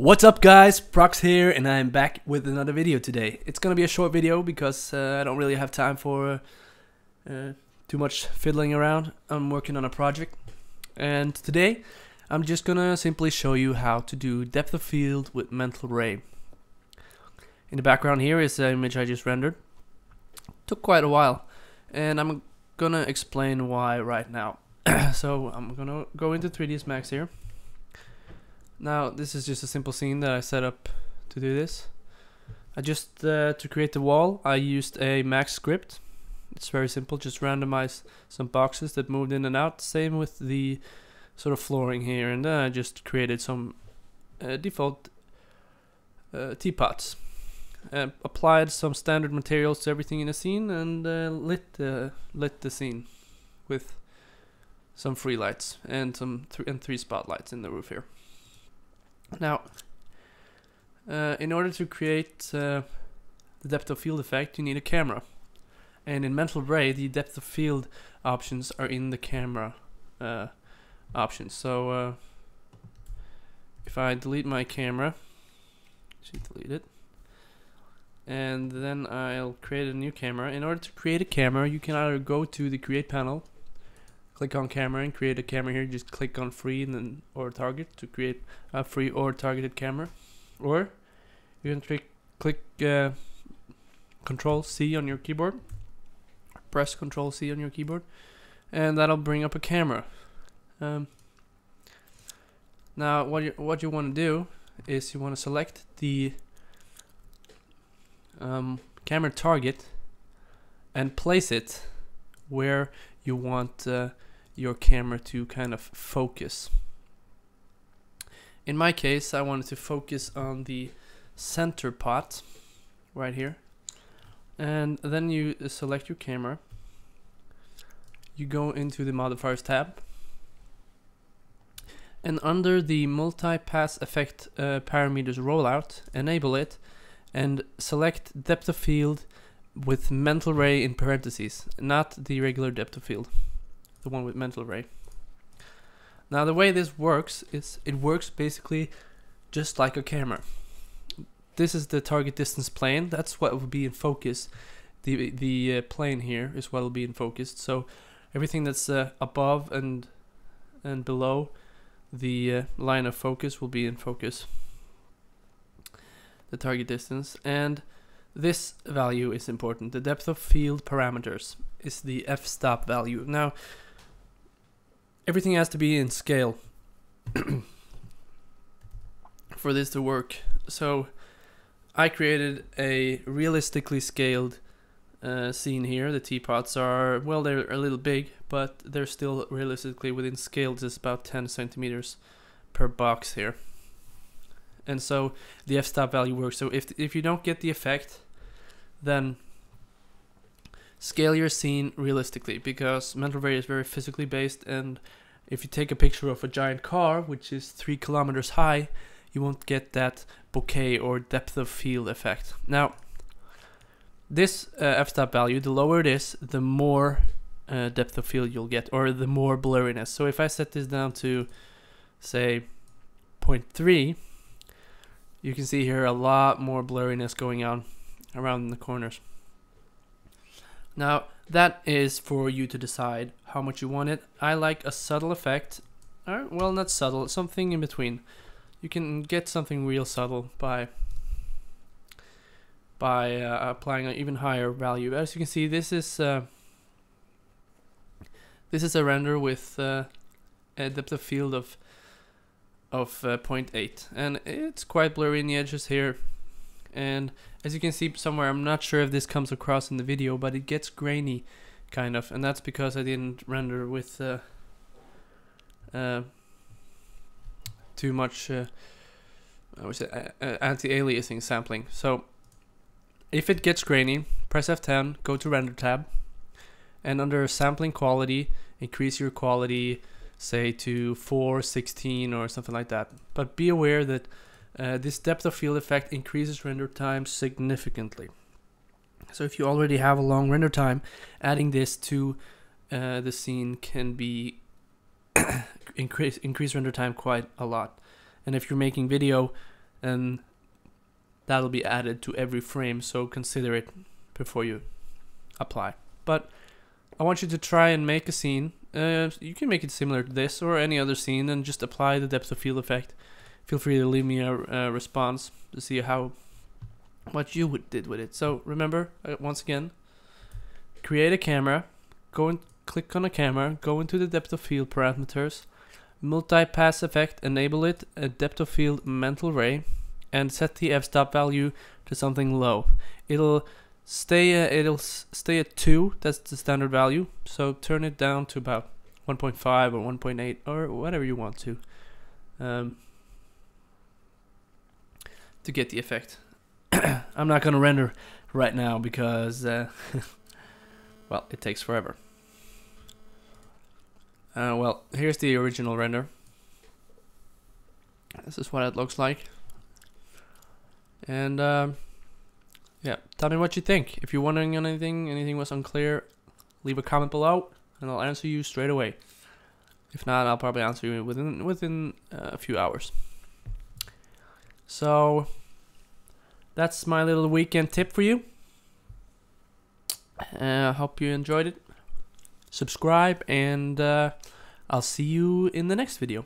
What's up guys, Prox here and I'm back with another video today. It's gonna be a short video because uh, I don't really have time for uh, too much fiddling around. I'm working on a project and today I'm just gonna simply show you how to do depth of field with mental ray. In the background here is the image I just rendered. Took quite a while and I'm gonna explain why right now. so I'm gonna go into 3ds Max here now this is just a simple scene that I set up to do this. I just, uh, to create the wall, I used a Max script. It's very simple, just randomize some boxes that moved in and out. Same with the sort of flooring here and then I just created some uh, default uh, teapots. Uh, applied some standard materials to everything in the scene and uh, lit, lit the scene with some free lights and some th and three spotlights in the roof here. Now, uh, in order to create uh, the depth of field effect, you need a camera. And in Mental Ray, the depth of field options are in the camera uh, options. So, uh, if I delete my camera, should delete it, and then I'll create a new camera. In order to create a camera, you can either go to the Create panel click on camera and create a camera here. Just click on free and then or target to create a free or targeted camera. Or you can click click uh, control C on your keyboard. Press control C on your keyboard. And that'll bring up a camera. Um, now what you what you want to do is you want to select the um, camera target and place it where you want uh, your camera to kind of focus. In my case, I wanted to focus on the center pot right here. And then you select your camera. You go into the modifiers tab. And under the multi-pass effect uh, parameters rollout, enable it and select depth of field with mental ray in parentheses, not the regular depth of field the one with mental ray. Now the way this works is it works basically just like a camera. This is the target distance plane. That's what will be in focus. The the uh, plane here is what will be in focus. So everything that's uh, above and and below the uh, line of focus will be in focus. The target distance and this value is important. The depth of field parameters is the f-stop value. Now everything has to be in scale for this to work. So I created a realistically scaled uh, scene here. The teapots are, well, they're a little big, but they're still realistically within scale. Is about 10 centimeters per box here. And so the f-stop value works. So if, if you don't get the effect, then scale your scene realistically because mental ray is very physically based and if you take a picture of a giant car which is three kilometers high you won't get that bokeh or depth of field effect. Now this uh, f-stop value the lower it is the more uh, depth of field you'll get or the more blurriness. So if I set this down to say 0.3 you can see here a lot more blurriness going on around the corners now that is for you to decide how much you want it. I like a subtle effect. Or, well, not subtle, something in between. You can get something real subtle by by uh, applying an even higher value. As you can see, this is uh, this is a render with uh, a depth of field of of uh, 0.8, and it's quite blurry in the edges here and as you can see somewhere I'm not sure if this comes across in the video but it gets grainy kind of and that's because I didn't render with uh, uh, too much uh, I would say anti-aliasing sampling. So if it gets grainy press F10 go to render tab and under sampling quality increase your quality say to 416 or something like that. But be aware that uh, this depth of field effect increases render time significantly. So if you already have a long render time, adding this to uh, the scene can be increase increase render time quite a lot. And if you're making video, and that'll be added to every frame. So consider it before you apply. But I want you to try and make a scene. Uh, you can make it similar to this or any other scene and just apply the depth of field effect. Feel free to leave me a, a response to see how what you would, did with it. So remember, uh, once again, create a camera, go and click on a camera, go into the depth of field parameters, multi-pass effect, enable it, a depth of field mental ray, and set the f-stop value to something low. It'll stay uh, it'll stay at 2 that's the standard value so turn it down to about 1.5 or 1.8 or whatever you want to um, to get the effect I'm not gonna render right now because uh, well it takes forever uh, well here's the original render this is what it looks like and um, yeah, tell me what you think. If you're wondering on anything, anything was unclear, leave a comment below, and I'll answer you straight away. If not, I'll probably answer you within within uh, a few hours. So that's my little weekend tip for you. I uh, hope you enjoyed it. Subscribe, and uh, I'll see you in the next video.